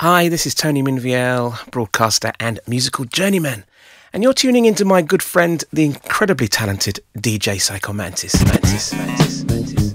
Hi, this is Tony Minvielle, broadcaster and musical journeyman, and you're tuning into my good friend, the incredibly talented DJ Psykhomantus. Mantis, Mantis, Mantis,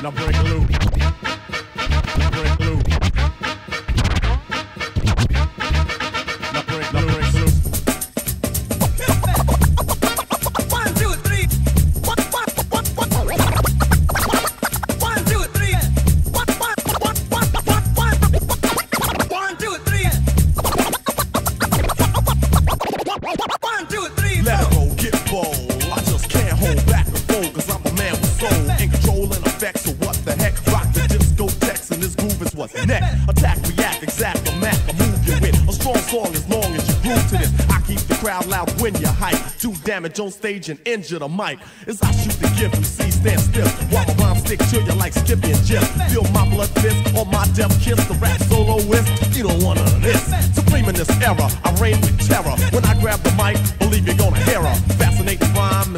Now break loose. Damage on stage and injure the mic. As I shoot the gift, MC stand still. While my rhymes stick to you like Skippy and. Feel my blood fist on my death kiss. The rap soloist, you don't none of this. Supreme in this era, I reign with terror. When I grab the mic, believe you're gonna hear her. Fascinating rhyme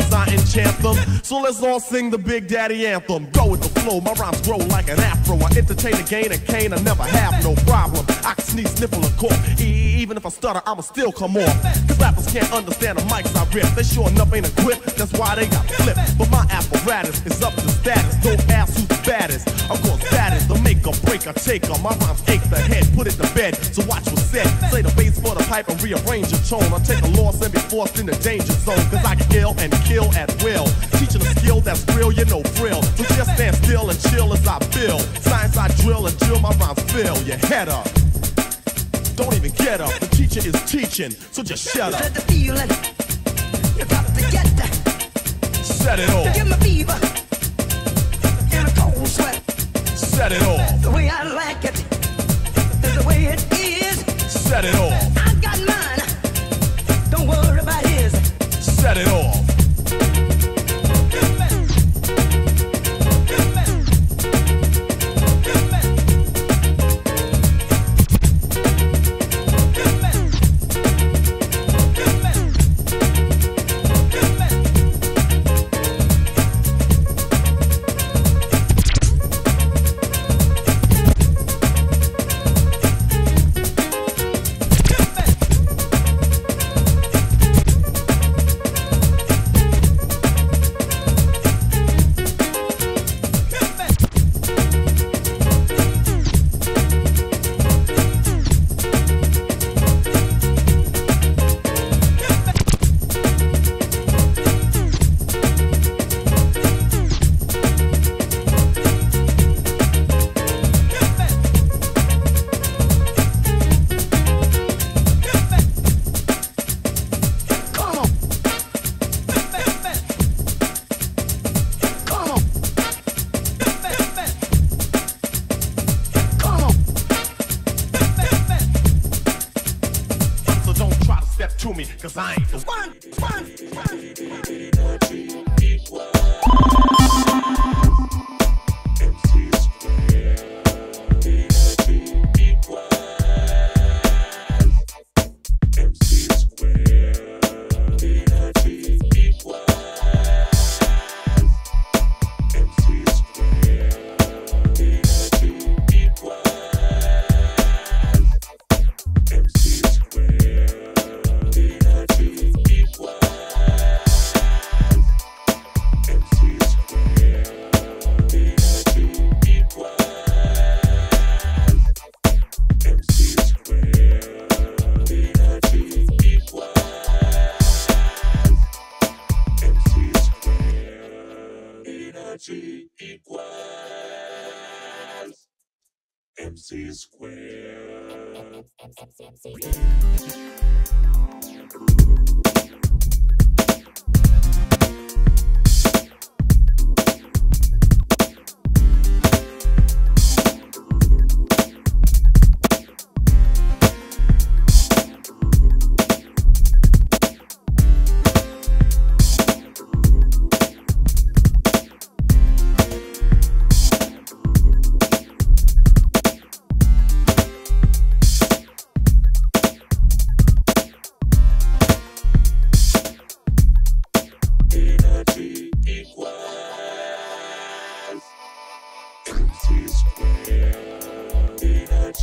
them. So let's all sing the Big Daddy anthem. Go with the flow, my rhymes grow like an afro. I entertain a gain and cane, I never have no problem. I can sneeze, sniffle, and cough. even if I stutter, I'ma still come off. Cause rappers can't understand the mics I rip. They sure enough ain't grip, that's why they got flipped. But my apparatus is up to status. Don't ask who's the baddest. Of course, that is the make or break or taker. My rhymes ache the head, put it to bed. So watch what's said. Play the bass for the pipe and rearrange your tone. I take a loss and be forced in the danger zone. Cause I can kill and kill at will. Teaching a skill that's real, you know frill. So just stand still and chill as I build. Science I drill until my rhymes fill. Your head up. Don't even get up. The teacher is teaching, so just shut up. Set the feeling. You got to get that. Set it off. Give me fever. In a cold sweat. Set it off. The way I like it. The way it is. Set it off.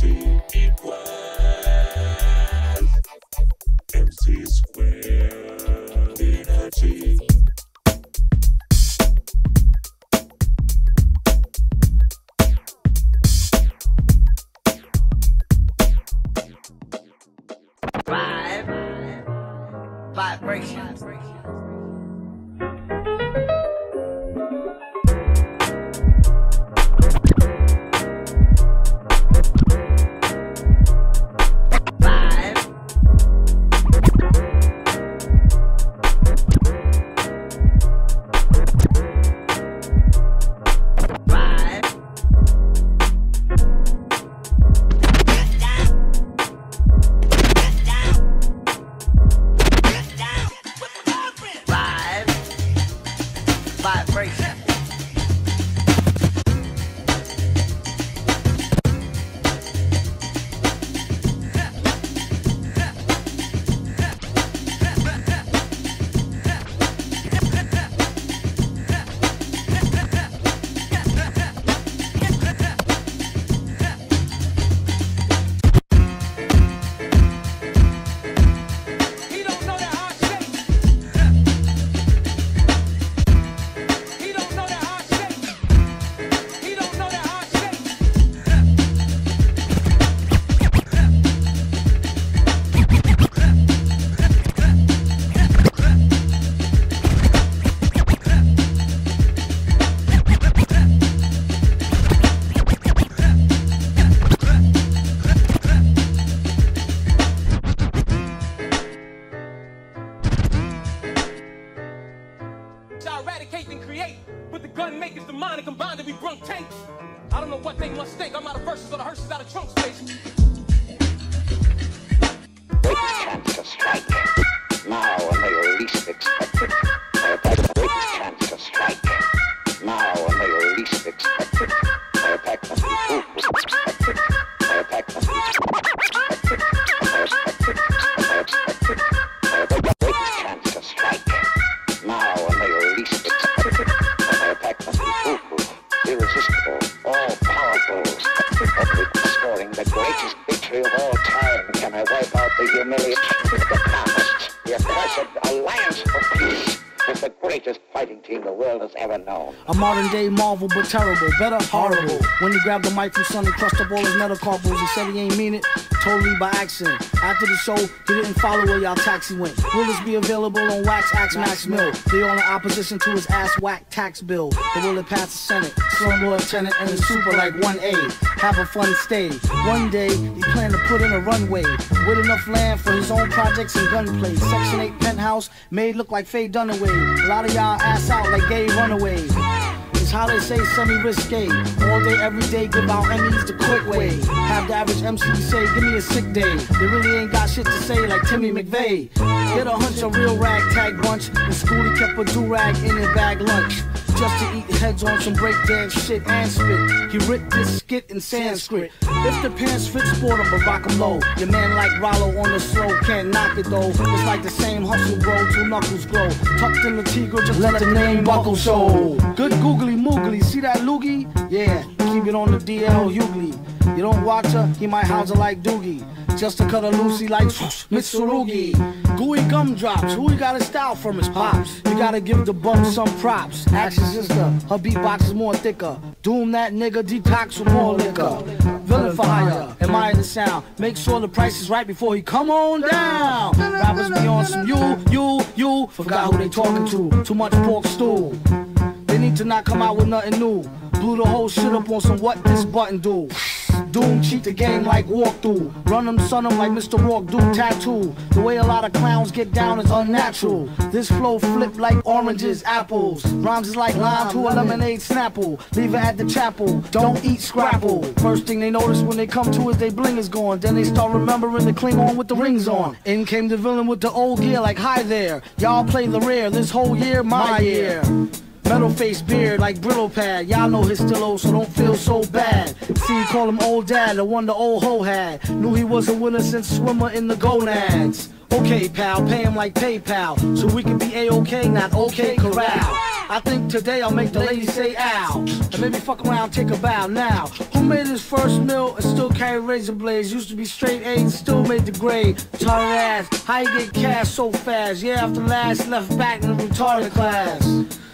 Energy create. Put the gun makers, the mind, and combined, and we brung tanks. I don't know what they must think. I'm out of verses or the hearses out of trunk space. greatest chance to strike. Now when they least expected, A modern day marvel, but terrible, better horrible. When he grabbed the mic from Sonny, crushed up all his metacarpals. He said he ain't mean it, totally by accident. After the show, he didn't follow where y'all taxi went. Will this be available on Wax Axe Max Mill? They all in opposition to his ass whack tax bill. But will it pass the Senate? Slumlord tenant and the super like 1A. Have a fun stay. One day, he planned to put in a runway with enough land for his own projects and gunplay. Section 8 penthouse made look like Faye Dunaway. A lot of y'all ass out like gay runaways. How they say semi-risque. All day, every day, give out Emmys the quick way. Have the average MC say, give me a sick day. They really ain't got shit to say like Timmy McVeigh. Get a hunch, a real ragtag bunch. In school, kept a do-rag in his bag lunch. Just to eat heads on some breakdance shit and spit. He writ this skit in Sanskrit. If the pants fit, sport 'em, but rock 'em low. Your man like Rollo on the slow, can't knock it though. It's like the same hustle, bro, till knuckles glow. Tucked in the Tigre, just let the name buckle show. Good googly moogly, see that loogie? Yeah, keep it on the DL Hughley. You don't watch her, he might house her like Doogie. Just to cut her loosey like Mitsurugi. Gooey gumdrops, who he got his style from his pops. You gotta give the bum some props. Ask his sister, her beatbox is more thicker. Doom that nigga, detox with more liquor. Villain for admire the sound. Make sure the price is right before he come on down. Rappers be on some you, you, you. Forgot who they talking to. Too much pork stew. They need to not come out with nothing new. Blew the whole shit up on some what this button do. Doom cheat the game like walkthrough. Run them, son them like Mr. Roarke do tattoo. The way a lot of clowns get down is unnatural. This flow flip like oranges, apples. Rhymes is like lime to a lemonade snapple. Leave it at the chapel. Don't eat scrapple. First thing they notice when they come to is they bling is gone. Then they start remembering the Klingon with the rings on. In came the villain with the old gear like hi there. Y'all play the rare. This whole year, my year. Metal face beard like Brillo pad. Y'all know his still old, so don't feel so bad. See, call him old dad, the one the old hoe had. Knew he was a winner since swimmer in the gonads. Okay, pal, pay him like PayPal, so we can be A-OK, not OK corral. I think today I'll make the ladies say ow, and maybe fuck around, take a bow now. Who made his first meal and still carry razor blades? Used to be straight A's, still made the grade. Retarded ass, how you get cash so fast? Yeah, after last left back in the retarded class.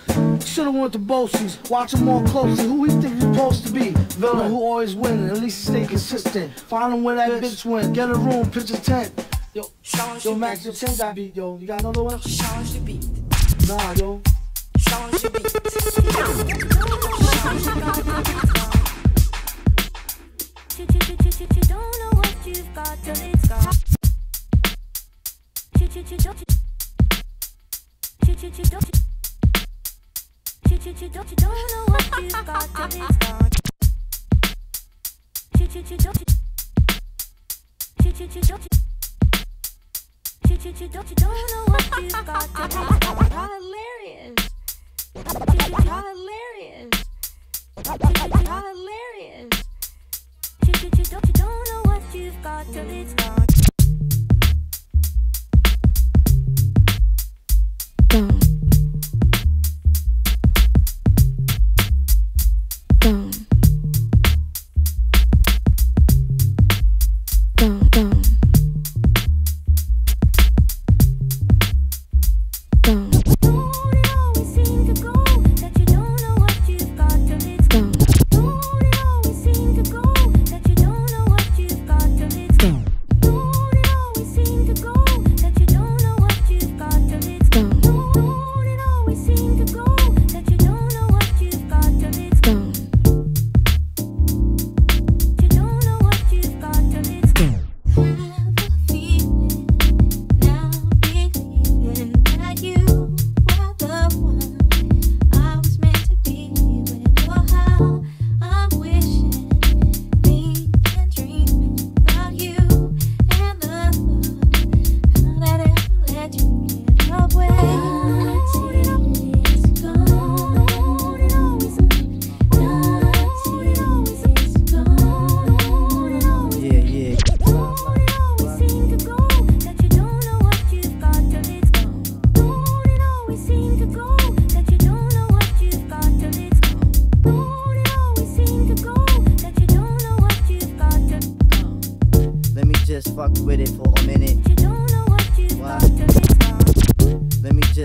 Should've went to Bosie's, watch him more closely. Who he think he's supposed to be? Villain who always win, at least stay consistent. Find him where that bitch went, get a room, pitch a tent. Yo, yo, Max, yo, change that beat, yo. You got another one? Change the beat. Nah, yo. Change the beat. Change the beat. Don't know what you've got till it's gone. Don't know Don't hilarious. Y'all hilarious. Y'all hilarious. Don't know what you've got till it's gone.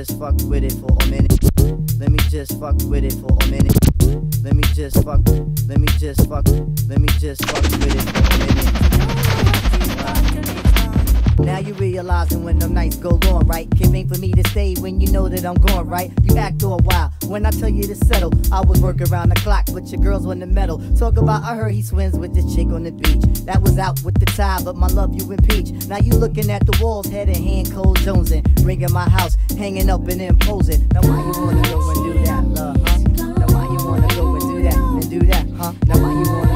Just fuck with it for a minute. Let me just fuck with it for a minute. Let me just fuck. Let me just fuck. Let me just fuck with it for a minute. Now you realizing when them nights go on, right? Can't for me to stay when you know that I'm gone, right? You act all wild when I tell you to settle. I was working around the clock, but your girls on the metal. Talk about I heard he swims with this chick on the beach. That was out with the tide, but my love you impeach. Now you looking at the walls, head in hand, cold jonesing. Ringing my house, hanging up and imposing. Now why you wanna go and do that, love, huh? Now why you wanna go and do that and do that, huh? Now why